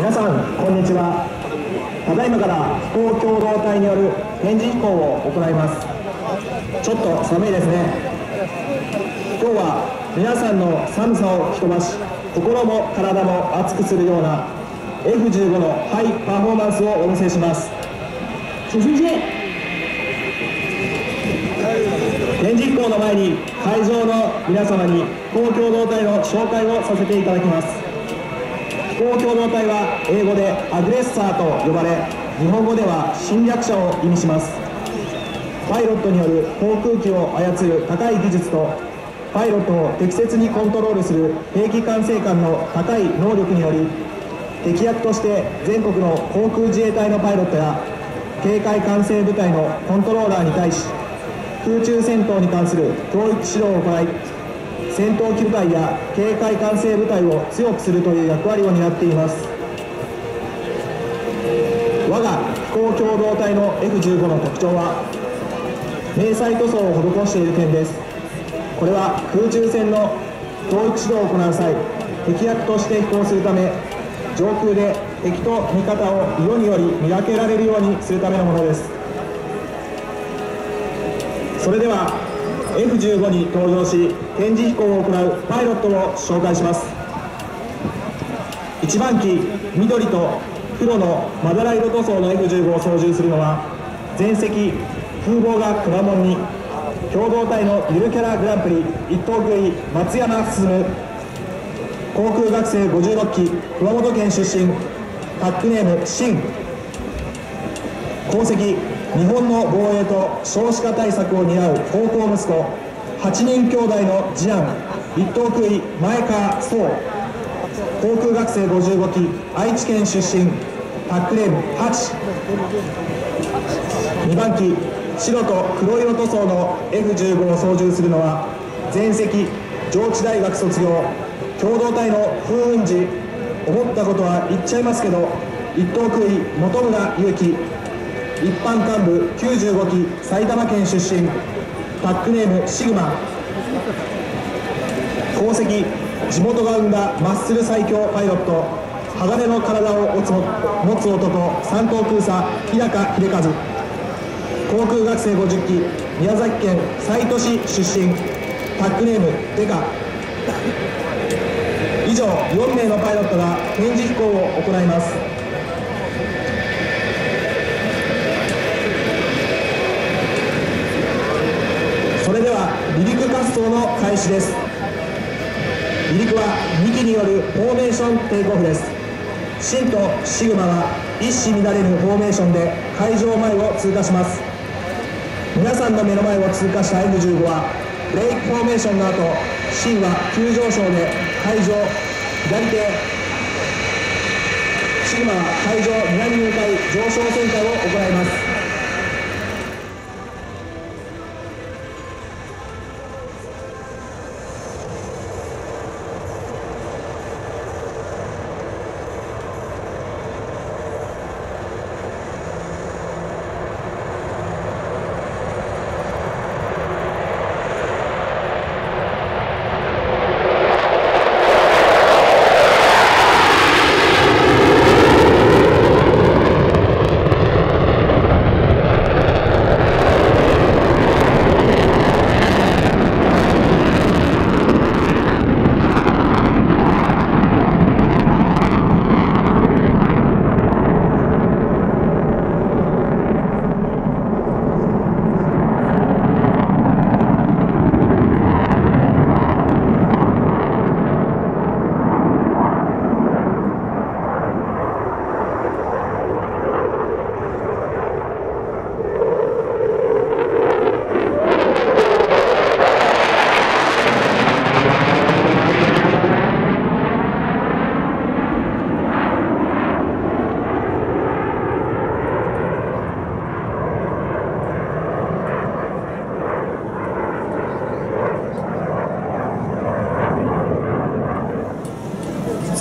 皆さんこんにちは。ただいまから飛行共同体による展示飛行を行います。ちょっと寒いですね。今日は皆さんの寒さを吹き飛ばし心も体も熱くするような F15 のハイパフォーマンスをお見せします。展示飛行の前に会場の皆様に飛行共同体の紹介をさせていただきます。飛行共同体は英語でアグレッサーと呼ばれ日本語では侵略者を意味します。パイロットによる航空機を操る高い技術とパイロットを適切にコントロールする兵器管制官の高い能力により敵役として全国の航空自衛隊のパイロットや警戒管制部隊のコントローラーに対し空中戦闘に関する教育指導を行い戦闘機部隊や警戒管制部隊を強くするという役割を担っています。我が飛行共同体の F15 の特徴は迷彩塗装を施している点です。これは空中戦の教育指導を行う際敵役として飛行するため上空で敵と味方を色により見分けられるようにするためのものです。それでは F15 に登場し展示飛行を行うパイロットを紹介します。1番機緑と黒のまだら色塗装の F15 を操縦するのは前席風貌がくまモンに共同体のゆるキャラグランプリ一等食い松山進。航空学生56期熊本県出身タックネームシン。功績日本の防衛と少子化対策を担う高校息子8人兄弟の次男一等食い前川壮。航空学生55期愛知県出身タックネーム8 2番機白と黒色塗装の F15 を操縦するのは前席上智大学卒業共同体の風雲児。思ったことは言っちゃいますけど一等食い本村祐樹一般幹部95期埼玉県出身。タックネームシグマ。功績地元が生んだマッスル最強パイロット。鋼の体を持つ男三等空佐日高秀和。航空学生50期宮崎県西都市出身。タックネームデカ。以上4名のパイロットが展示飛行を行います。離陸滑走の開始です。離陸は2機によるフォーメーションテイクオフです。シンとシグマは一糸乱れるフォーメーションで会場前を通過します。皆さんの目の前を通過した F15 はブレイクフォーメーションの後シンは急上昇で会場左手シグマは会場南に向かい上昇旋回を行います。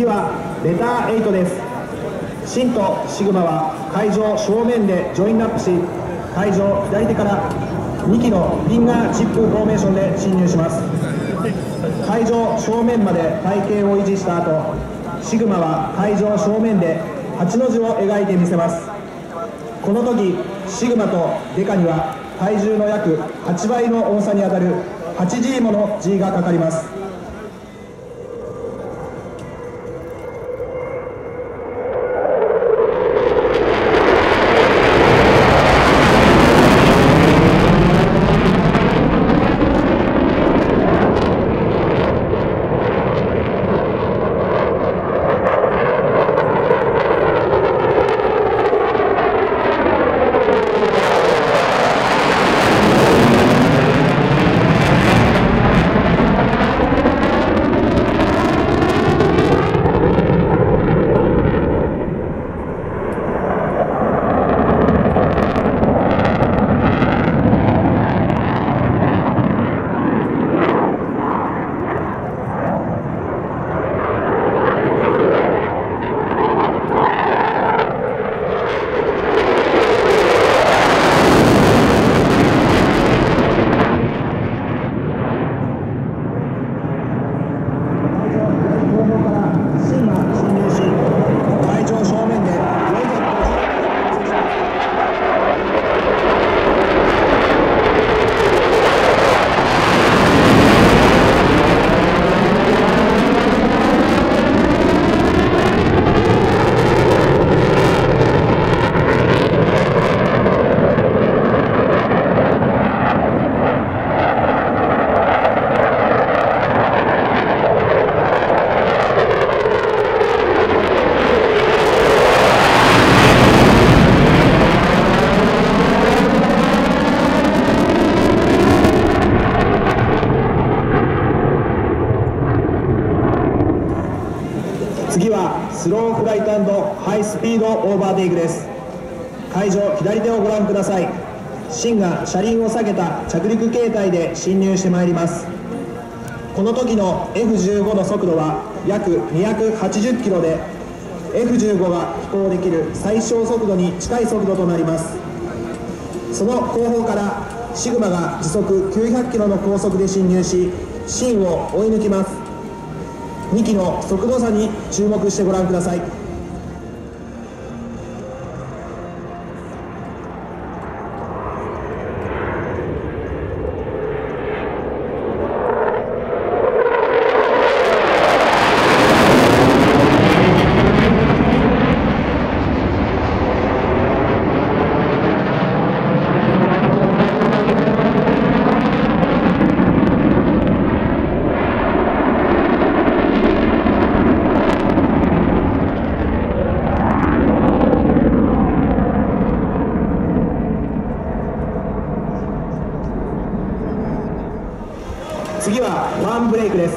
次はレター8です。シンとシグマは会場正面でジョインナップし会場左手から2機のフィンガーチップフォーメーションで進入します。会場正面まで隊形を維持した後シグマは会場正面で8の字を描いてみせます。この時シグマとデカには体重の約8倍の重さにあたる 8G もの G がかかります。ハイスピードオーバーテイクです。会場左手をご覧ください。芯が車輪を下げた着陸形態で進入してまいります。この時の F15 の速度は約280キロで F15 が飛行できる最小速度に近い速度となります。その後方からシグマが時速900キロの高速で進入し芯を追い抜きます。2機の速度差に注目してご覧ください。次はワンブレイクです。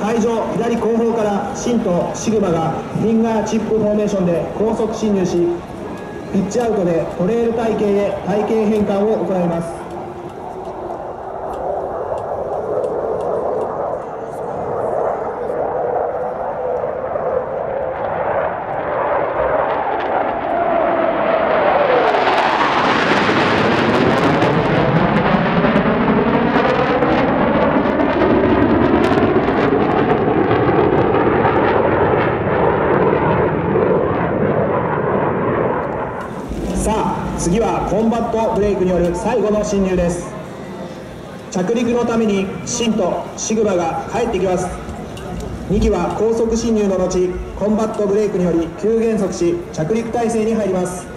会場左後方からシンとシグマがフィンガーチップフォーメーションで高速進入しピッチアウトでトレール体系へ体型変換を行います。さあ次はコンバットブレイクによる最後の進入です。着陸のためにシンとシグマが帰ってきます。2機は高速進入の後コンバットブレイクにより急減速し着陸態勢に入ります。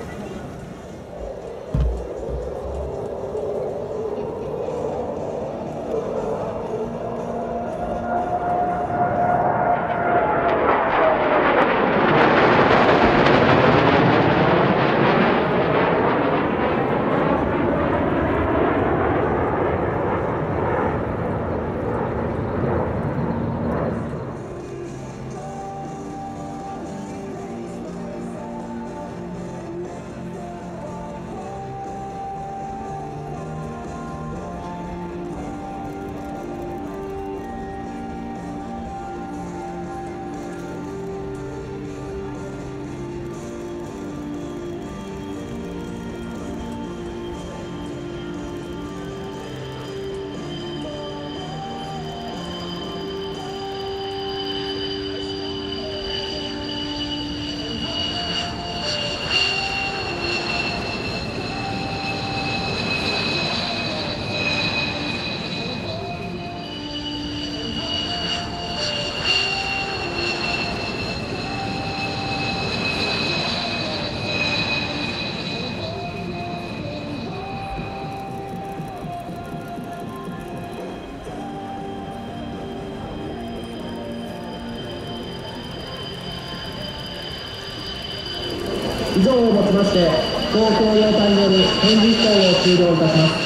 以上をもちまして東京洋隊による展示会を終了いたします。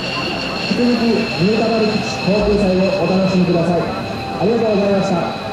引き続き新田原基地航空祭をお楽しみください。ありがとうございました。